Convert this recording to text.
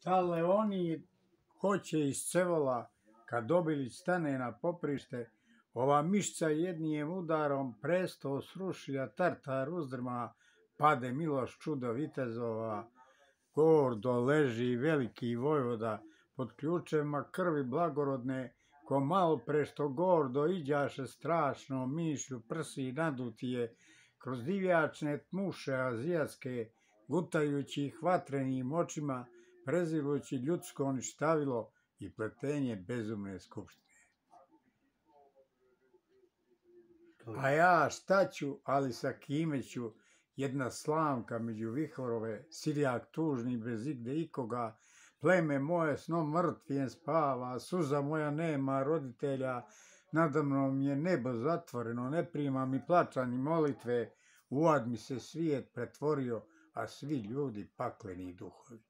Šta Leoni hoće iz Cevola, kad Dobilić stane na poprište, ova mišća jednijem udarom presto srušija Tartar uzdrma, pade Miloš čudo vitezova, gordo leži veliki vojvoda, pod ključevima krvi blagorodne, ko malo pre što gordo iđaše strašno, mišlju prsi nadutije, kroz divjačne tmuše azijatske, gutajući ih vatrenim očima, prezirujući ljudsko ništavilo i pletenje bezumne skupštine. A ja šta ću, ali sa kime ću, jedna slamka među vihorove, sirijak tužni bez igde ikoga, pleme moje snom mrtvijem spava, suza moja nema roditelja, nadamnom je nebo zatvoreno, ne prima mi plača ni molitve, uad mi se svijet pretvorio, a svi ljudi pakleni duhovi.